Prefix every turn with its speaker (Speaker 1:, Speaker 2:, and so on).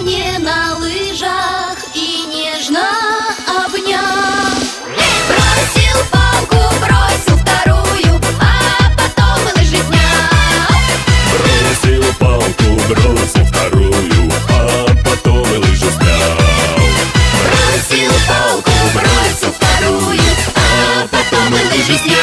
Speaker 1: мне на лыжах и нежно обнял. Бросил палку, бросил вторую, а потом лыжи снял.
Speaker 2: Бросил палку, бросил вторую, а потом лыжи снял.
Speaker 1: Бросил палку, бросил вторую, а потом лыжи снял.